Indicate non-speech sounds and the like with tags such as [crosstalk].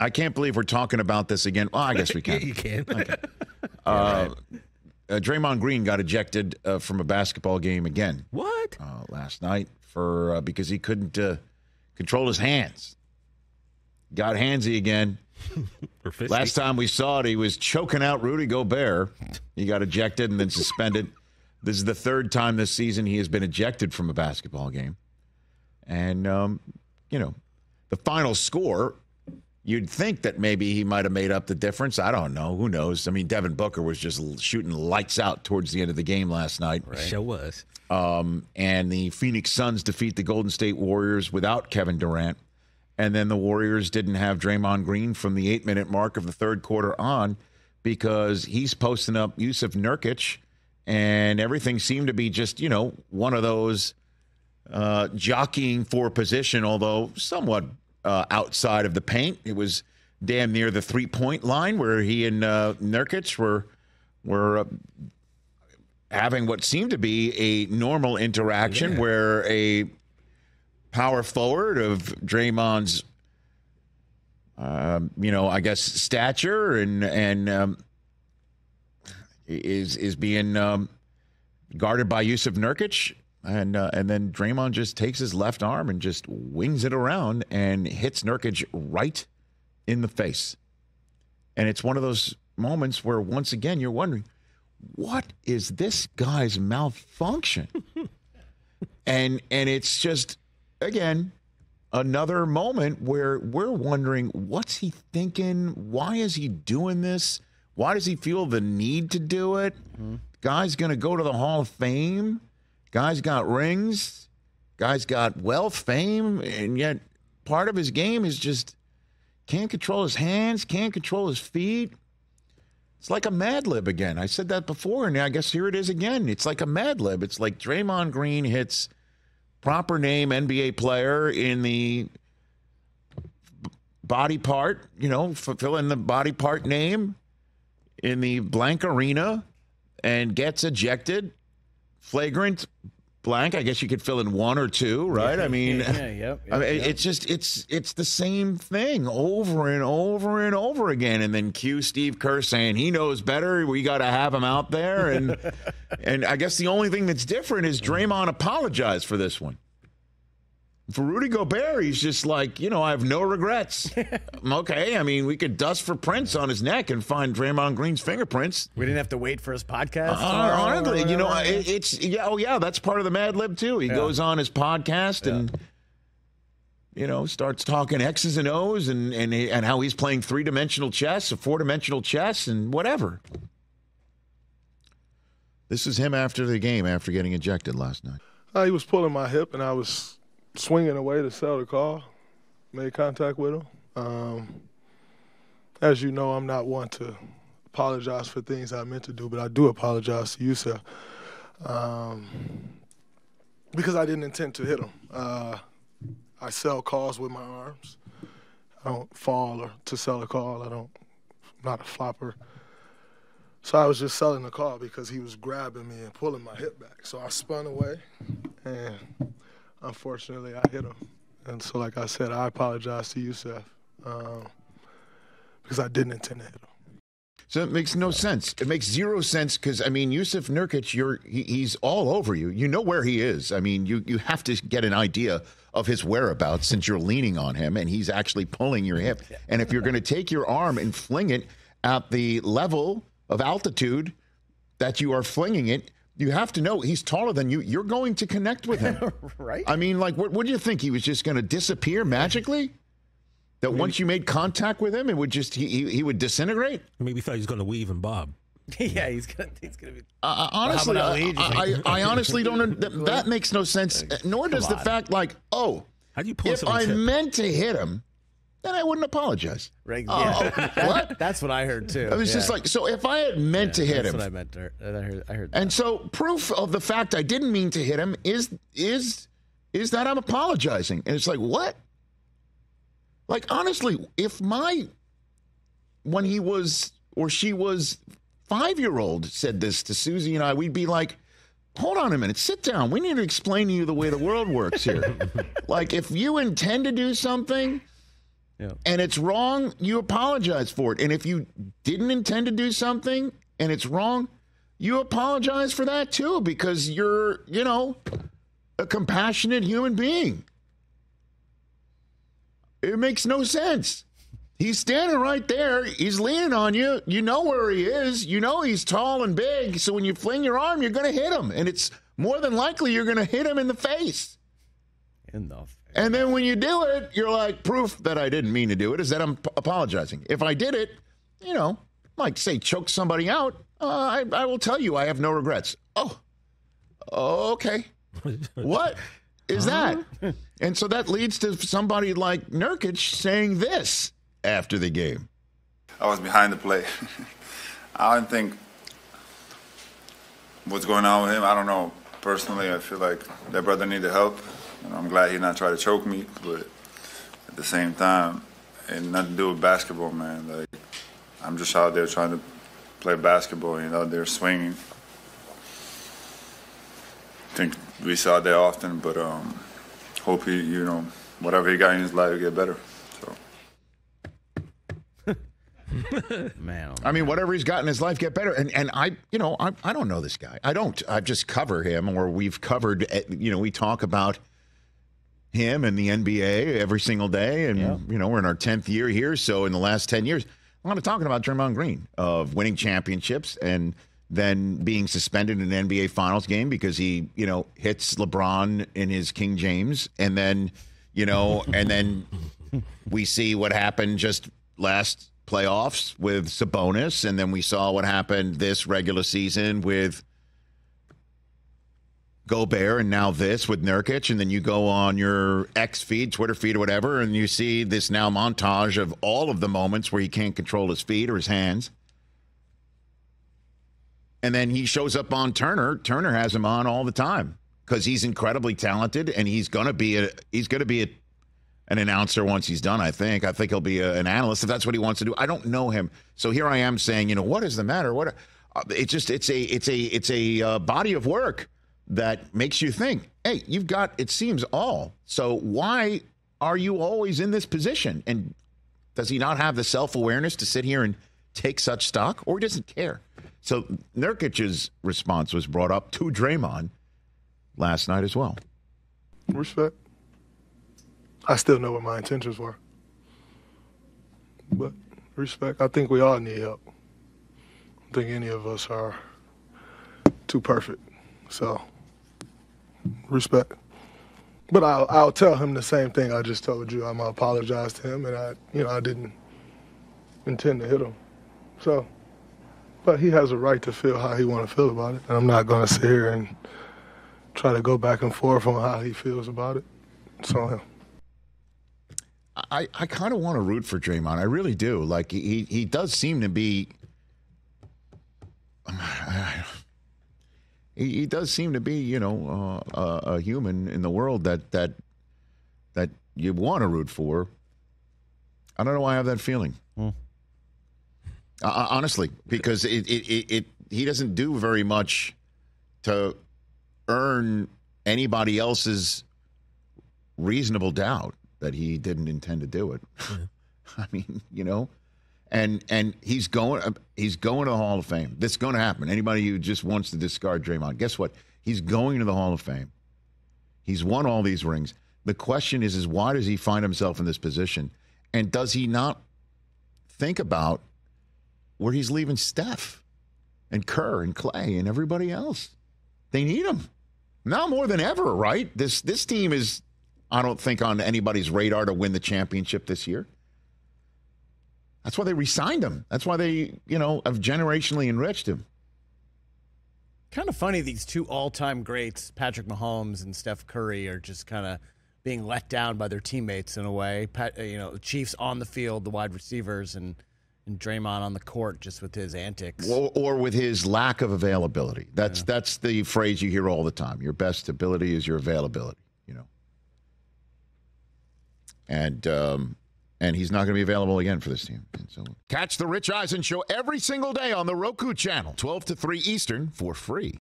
I can't believe we're talking about this again. Well, I guess we can. yeah, [laughs] you can. Okay. [laughs] Uh, uh, Draymond Green got ejected uh, from a basketball game again What? uh, last night for uh, because he couldn't uh, control his hands. Got handsy again. [laughs] Last time we saw it, he was choking out Rudy Gobert. He got ejected and then suspended. this is the third time this season he has been ejected from a basketball game. And, um, you know, the final score, you'd think that maybe he might have made up the difference. I don't know. Who knows? I mean, Devin Booker was just shooting lights out towards the end of the game last night. Show was. Um, and the Phoenix Suns defeat the Golden State Warriors without Kevin Durant. And then the Warriors didn't have Draymond Green from the eight minute mark of the third quarter on because he's posting up Jusuf Nurkic, and everything seemed to be just, you know, one of those uh, jockeying for position, although somewhat uh, outside of the paint. It was damn near the three point line where he and uh, Nurkic were were uh, having what seemed to be a normal interaction Yeah. where a power forward of Draymond's, um, you know, I guess stature and and um, is is being um, guarded by Jusuf Nurkic, and uh, and then Draymond just takes his left arm and just wings it around and hits Nurkic right in the face, and it's one of those moments where once again you're wondering what is this guy's malfunction? [laughs] and and it's just again another moment where we're wondering what's he thinking? Why is he doing this? Why does he feel the need to do it? Guy's going to go to the Hall of Fame. Guy's got rings. Guy's got wealth, fame, and yet part of his game is just can't control his hands, can't control his feet. It's like a Mad Lib again. I said that before, and I guess here it is again. It's like a Mad Lib. It's like Draymond Green hits proper name NBA player in the body part, you know, fill in the body part name in the blank arena and gets ejected. Flagrant blank. I guess you could fill in one or two, right? I mean, yeah, yep, [laughs] I mean, yep. it's just it's it's the same thing over and over and over again, and then cue Steve Kerr saying he knows better. We got to have him out there, and [laughs] and I guess the only thing that's different is Draymond apologized for this one. For Rudy Gobert, he's just like, you know, I have no regrets. [laughs] okay, I mean, we could dust for prints on his neck and find Draymond Green's fingerprints. we didn't have to wait for his podcast. Uh, tomorrow or honestly, you know, it, it's yeah, oh yeah, that's part of the Mad Lib too. He goes on his podcast and you know starts talking X's and O's and and and how he's playing three dimensional chess, or four dimensional chess, and whatever. This is him after the game, after getting ejected last night. Uh, he was pulling my hip, and I was swinging away to sell the car. Made contact with him. Um, as you know, I'm not one to apologize for things I meant to do, but I do apologize to you, sir, um, because I didn't intend to hit him. Uh, I sell cars with my arms. I don't fall or to sell a car. I don't. I'm not a flopper. So I was just selling the car because he was grabbing me and pulling my hip back. So I spun away, and unfortunately, I hit him. And so, like I said, I apologize to Jusuf um, because I didn't intend to hit him. So it makes no sense. It makes zero sense because I mean, Jusuf Nurkic, you're he, he's all over you. You know where he is. I mean, you you have to get an idea of his whereabouts since you're leaning on him and he's actually pulling your hip. And if you're going to take your arm and fling it at the level of altitude that you are flinging it, you have to know he's taller than you. You're going to connect with him. [laughs] right? I mean, like, what, what do you think? He was just going to disappear magically? That once you made contact with him, it would just he he, he would disintegrate. Maybe we thought he was going to weave and bob. [laughs] yeah, he's gonna he's gonna be. Uh, honestly, Muhammad I, Ali, I, I [laughs] honestly don't. That, that makes no sense. Nor does the on. fact, like, oh, How do you pull if I someone's meant to hit him, then I wouldn't apologize. Right, Oh, yeah. oh, what? [laughs] That's what I heard too. I was just like, so if I had meant to hit That's him, what I meant. To, I heard. I heard. That. and so proof of the fact I didn't mean to hit him is is is that I'm apologizing, and it's like what? Like honestly, if my when he was or she was five year old said this to Susie and I, we'd be like, hold on a minute, sit down. We need to explain to you the way the world works here. [laughs] like if you intend to do something Yeah. and it's wrong, you apologize for it. And if you didn't intend to do something and it's wrong, you apologize for that too because you're, you know, a compassionate human being. It makes no sense. He's standing right there. He's leaning on you. You know where he is. You know he's tall and big. So when you fling your arm, you're going to hit him. And it's more than likely you're going to hit him in the face. In the And then when you do it, you're like, proof that I didn't mean to do it is that I'm p- apologizing. If I did it, you know, like say choke somebody out, uh, I, I will tell you I have no regrets. Oh, okay. [laughs] what is that? And so that leads to somebody like Nurkic saying this after the game. I was behind the play. [laughs] I don't think what's going on with him. I don't know. Personally, I feel like that brother needed help. And I'm glad he not try to choke me, but at the same time, it nothing to do with basketball, man. Like I'm just out there trying to play basketball. You know, they're swinging. I think we saw that often, but um, hope he, you know, whatever he got in his life, will get better. So. [laughs] man. I mean, whatever he's got in his life, get better. And and I, you know, I, I don't know this guy. I don't. I just cover him, or we've covered. eh, You know, we talk about him and the NBA every single day, and Yeah. you know, we're in our tenth year here. So in the last ten years, a lot of talking about Draymond Green of winning championships and then being suspended in an NBA Finals game because he, you know, hits LeBron in his King James, and then, you know, and then [laughs] we see what happened just last playoffs with Sabonis, and then we saw what happened this regular season with Gobert, and now this with Nurkic, and then you go on your X feed, Twitter feed, or whatever, and you see this now montage of all of the moments where he can't control his feet or his hands. And then he shows up on Turner. Turner has him on all the time because he's incredibly talented, and he's gonna be a he's gonna be a an announcer once he's done. I think. I think he'll be a, an analyst if that's what he wants to do. I don't know him, so here I am saying, you know, what is the matter? What? Uh, it's just it's a it's a it's a uh, body of work that makes you think. Hey, you've got it seems all. So why are you always in this position? And does he not have the self awareness to sit here and take such stock, or he doesn't care? So Nurkic's response was brought up to Draymond last night as well. Respect. I still know what my intentions were. But respect. I think we all need help. I don't think any of us are too perfect. So, respect. But I'll, I'll tell him the same thing I just told you. I'm gonna apologize to him, and I, you know, I didn't intend to hit him. So, but he has a right to feel how he want to feel about it, and I'm not gonna sit here and try to go back and forth on how he feels about it. It's on him. I, I kind of want to root for Draymond. I really do. Like he he does seem to be. He, he does seem to be, you know, uh, a, a human in the world that that that you want to root for. I don't know why I have that feeling. Uh, honestly, because it, it, it, it he doesn't do very much to earn anybody else's reasonable doubt that he didn't intend to do it. [laughs] I mean, you know, and and he's going uh, he's going to the Hall of Fame. This is going to happen. Anybody who just wants to discard Draymond, guess what? He's going to the Hall of Fame. He's won all these rings. The question is, is why does he find himself in this position, and does he not think about where he's leaving Steph and Kerr and Klay and everybody else? They need him now more than ever, right? This this team is, I don't think, on anybody's radar to win the championship this year. That's why they re-signed him. That's why they, you know, have generationally enriched him. Kind of funny these two all-time greats, Patrick Mahomes and Steph Curry, are just kind of being let down by their teammates in a way. Pat, uh, you know, the Chiefs on the field, the wide receivers, and and Draymond on the court just with his antics. or, or with his lack of availability. That's that's the phrase you hear all the time. Your best ability is your availability. You know, and um, and he's not going to be available again for this team. So catch the Rich Eisen show every single day on the Roku channel, twelve to three Eastern, for free.